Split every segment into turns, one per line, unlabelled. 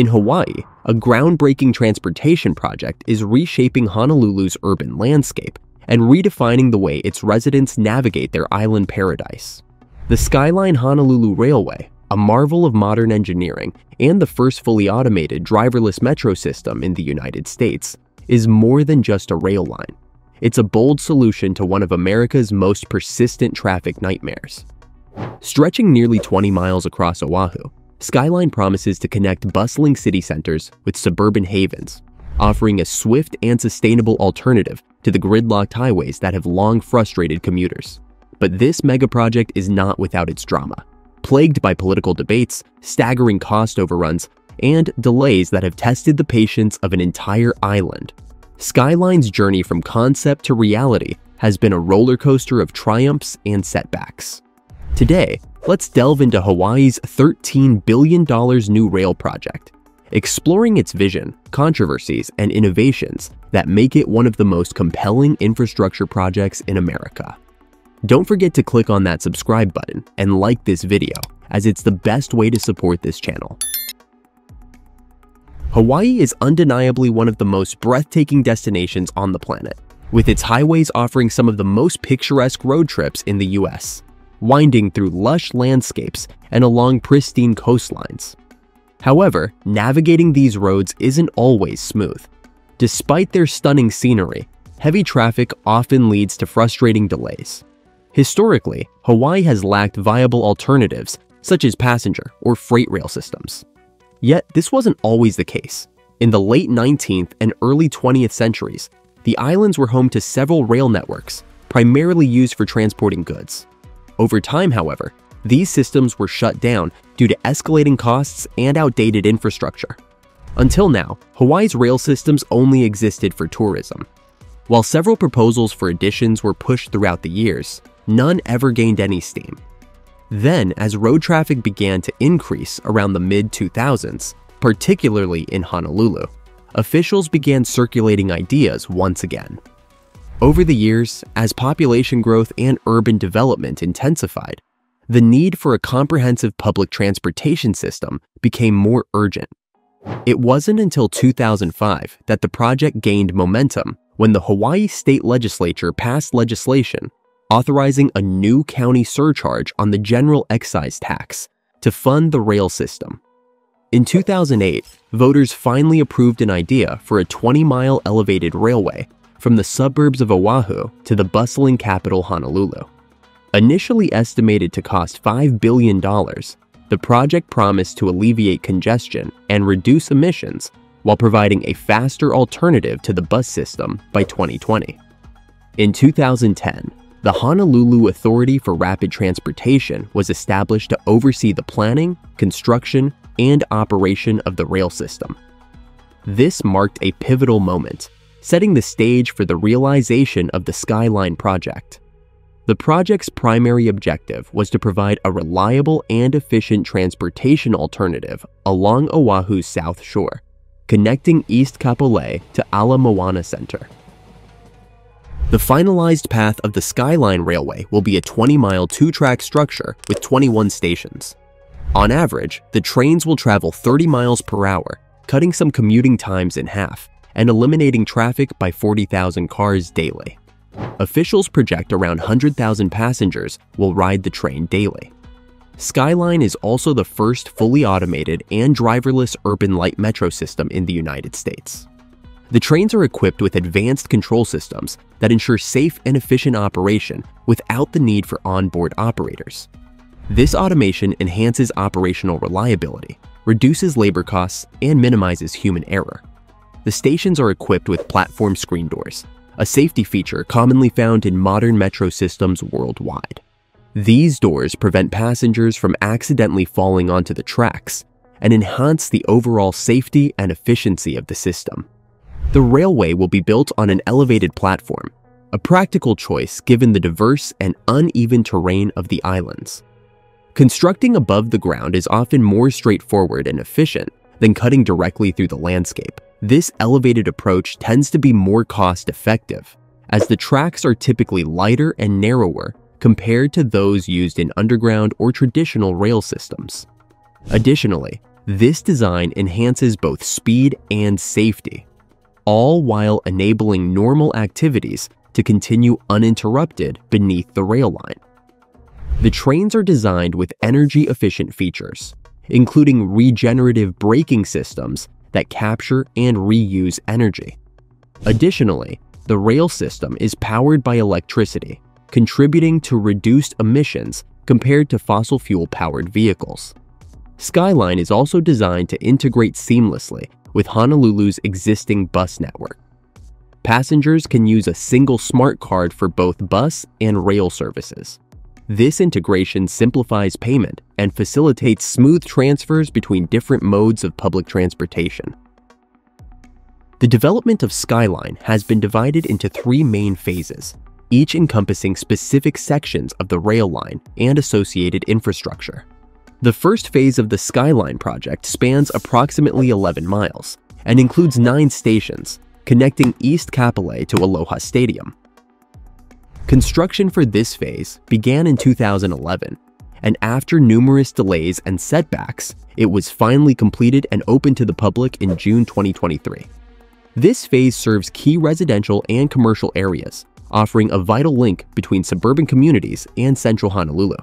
In Hawaii, a groundbreaking transportation project is reshaping Honolulu's urban landscape and redefining the way its residents navigate their island paradise. The Skyline Honolulu Railway, a marvel of modern engineering and the first fully automated driverless metro system in the United States, is more than just a rail line. It's a bold solution to one of America's most persistent traffic nightmares. Stretching nearly 20 miles across Oahu, Skyline promises to connect bustling city centers with suburban havens, offering a swift and sustainable alternative to the gridlocked highways that have long frustrated commuters. But this megaproject is not without its drama, plagued by political debates, staggering cost overruns, and delays that have tested the patience of an entire island. Skyline's journey from concept to reality has been a roller coaster of triumphs and setbacks. Today, let's delve into Hawaii's $13 billion new rail project, exploring its vision, controversies, and innovations that make it one of the most compelling infrastructure projects in America. Don't forget to click on that subscribe button and like this video, as it's the best way to support this channel. Hawaii is undeniably one of the most breathtaking destinations on the planet, with its highways offering some of the most picturesque road trips in the US, winding through lush landscapes and along pristine coastlines. However, navigating these roads isn't always smooth. Despite their stunning scenery, heavy traffic often leads to frustrating delays. Historically, Hawaii has lacked viable alternatives such as passenger or freight rail systems. Yet, this wasn't always the case. In the late 19th and early 20th centuries, the islands were home to several rail networks, primarily used for transporting goods. Over time, however, these systems were shut down due to escalating costs and outdated infrastructure. Until now, Hawaii's rail systems only existed for tourism. While several proposals for additions were pushed throughout the years, none ever gained any steam. Then, as road traffic began to increase around the mid 2000s, particularly in Honolulu, officials began circulating ideas once again. Over the years, as population growth and urban development intensified, the need for a comprehensive public transportation system became more urgent. It wasn't until 2005 that the project gained momentum when the Hawaii state legislature passed legislation authorizing a new county surcharge on the general excise tax to fund the rail system. In 2008, voters finally approved an idea for a 20 mile elevated railway from the suburbs of Oahu to the bustling capital Honolulu. Initially estimated to cost $5 billion, the project promised to alleviate congestion and reduce emissions while providing a faster alternative to the bus system by 2020. In 2010, the Honolulu Authority for Rapid Transportation was established to oversee the planning, construction, and operation of the rail system. This marked a pivotal moment, setting the stage for the realization of the Skyline project. The project's primary objective was to provide a reliable and efficient transportation alternative along Oahu's south shore, connecting East Kapolei to Ala Moana Center. The finalized path of the Skyline Railway will be a 20 mile two track structure with 21 stations. On average, the trains will travel 30 miles per hour, cutting some commuting times in half and eliminating traffic by 40,000 cars daily. Officials project around 100,000 passengers will ride the train daily. Skyline is also the first fully automated and driverless urban light metro system in the United States. The trains are equipped with advanced control systems that ensure safe and efficient operation without the need for onboard operators. This automation enhances operational reliability, reduces labor costs, and minimizes human error. The stations are equipped with platform screen doors, a safety feature commonly found in modern metro systems worldwide. These doors prevent passengers from accidentally falling onto the tracks and enhance the overall safety and efficiency of the system. The railway will be built on an elevated platform, a practical choice given the diverse and uneven terrain of the islands. Constructing above the ground is often more straightforward and efficient than cutting directly through the landscape. This elevated approach tends to be more cost effective, as the tracks are typically lighter and narrower compared to those used in underground or traditional rail systems. Additionally, This design enhances both speed and safety, all while enabling normal activities to continue uninterrupted beneath the rail line. The trains are designed with energy efficient features, including regenerative braking systems that capture and reuse energy. Additionally, the rail system is powered by electricity, contributing to reduced emissions compared to fossil fuel powered vehicles. Skyline is also designed to integrate seamlessly with Honolulu's existing bus network. Passengers can use a single smart card for both bus and rail services. This integration simplifies payment and facilitates smooth transfers between different modes of public transportation. The development of Skyline has been divided into three main phases, each encompassing specific sections of the rail line and associated infrastructure. The first phase of the Skyline project spans approximately 11 miles and includes nine stations, connecting East Kapolei to Aloha Stadium. Construction for this phase began in 2011, and after numerous delays and setbacks, it was finally completed and opened to the public in June 2023. This phase serves key residential and commercial areas, offering a vital link between suburban communities and central Honolulu.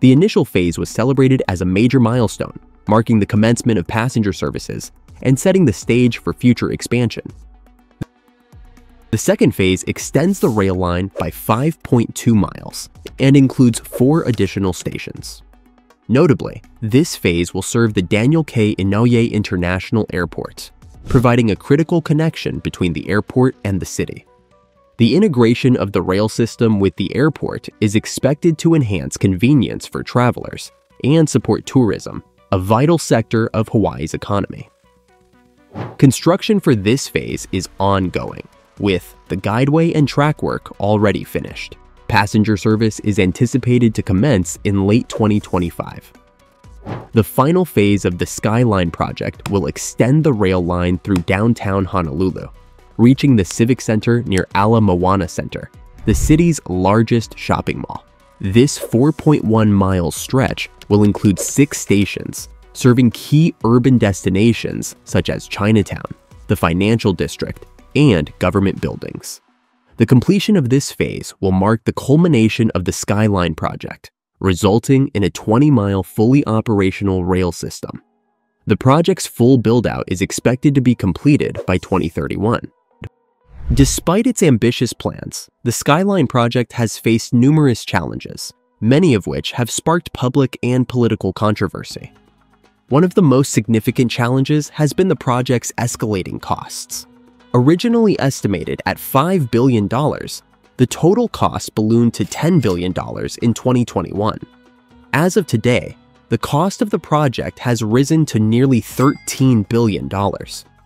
The initial phase was celebrated as a major milestone, marking the commencement of passenger services and setting the stage for future expansion. The second phase extends the rail line by 5.2 miles and includes four additional stations. Notably, this phase will serve the Daniel K. Inouye International Airport, providing a critical connection between the airport and the city. The integration of the rail system with the airport is expected to enhance convenience for travelers and support tourism, a vital sector of Hawaii's economy. Construction for this phase is ongoing with the guideway and track work already finished. Passenger service is anticipated to commence in late 2025. The final phase of the Skyline project will extend the rail line through downtown Honolulu, reaching the Civic Center near Ala Moana Center, the city's largest shopping mall. This 4.1 mile stretch will include six stations, serving key urban destinations such as Chinatown, the financial district, and government buildings. The completion of this phase will mark the culmination of the Skyline project, resulting in a 20 mile fully operational rail system. The project's full build-out is expected to be completed by 2031. Despite its ambitious plans, the Skyline project has faced numerous challenges, many of which have sparked public and political controversy. One of the most significant challenges has been the project's escalating costs. Originally estimated at $5 billion, the total cost ballooned to $10 billion in 2021. As of today, the cost of the project has risen to nearly $13 billion.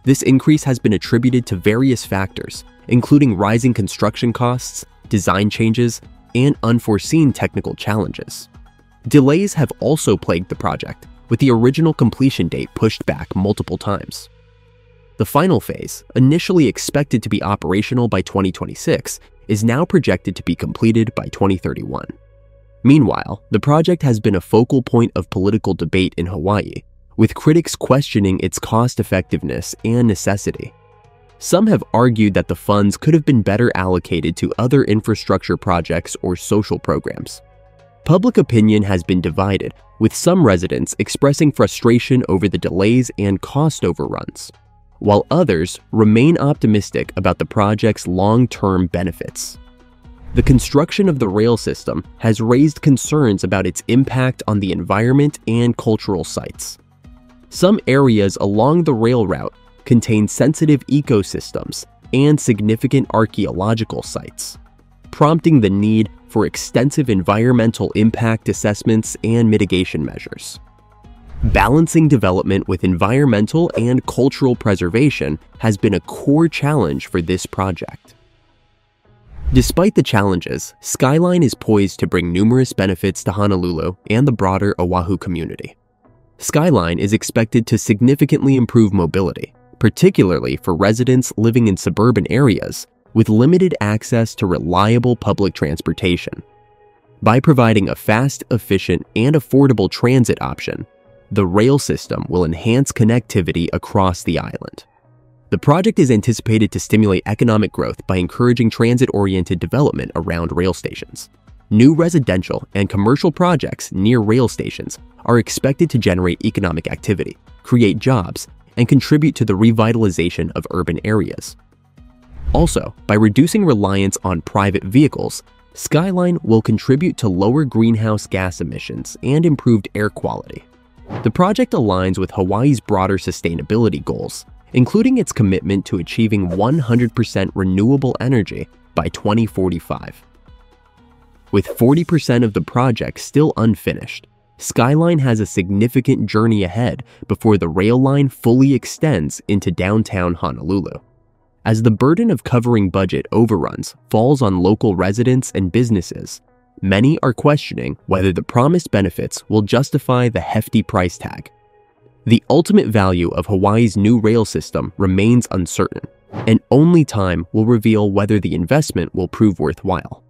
This increase has been attributed to various factors, including rising construction costs, design changes, and unforeseen technical challenges. Delays have also plagued the project, with the original completion date pushed back multiple times. The final phase, initially expected to be operational by 2026, is now projected to be completed by 2031. Meanwhile, the project has been a focal point of political debate in Hawaii, with critics questioning its cost effectiveness and necessity. Some have argued that the funds could have been better allocated to other infrastructure projects or social programs. Public opinion has been divided, with some residents expressing frustration over the delays and cost overruns while others remain optimistic about the project's long-term benefits. The construction of the rail system has raised concerns about its impact on the environment and cultural sites. Some areas along the rail route contain sensitive ecosystems and significant archaeological sites, prompting the need for extensive environmental impact assessments and mitigation measures. Balancing development with environmental and cultural preservation has been a core challenge for this project. Despite the challenges, Skyline is poised to bring numerous benefits to Honolulu and the broader Oahu community. Skyline is expected to significantly improve mobility, particularly for residents living in suburban areas with limited access to reliable public transportation. By providing a fast, efficient, and affordable transit option, the rail system will enhance connectivity across the island. The project is anticipated to stimulate economic growth by encouraging transit-oriented development around rail stations. New residential and commercial projects near rail stations are expected to generate economic activity, create jobs, and contribute to the revitalization of urban areas. Also, by reducing reliance on private vehicles, Skyline will contribute to lower greenhouse gas emissions and improved air quality. The project aligns with Hawaii's broader sustainability goals, including its commitment to achieving 100% renewable energy by 2045. With 40% of the project still unfinished, Skyline has a significant journey ahead before the rail line fully extends into downtown Honolulu. As the burden of covering budget overruns falls on local residents and businesses, many are questioning whether the promised benefits will justify the hefty price tag. The ultimate value of Hawaii's new rail system remains uncertain, and only time will reveal whether the investment will prove worthwhile.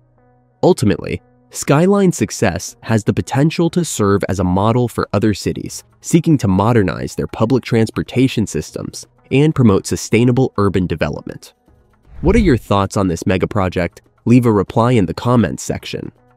Ultimately, Skyline's success has the potential to serve as a model for other cities seeking to modernize their public transportation systems and promote sustainable urban development. What are your thoughts on this mega project? Leave a reply in the comments section.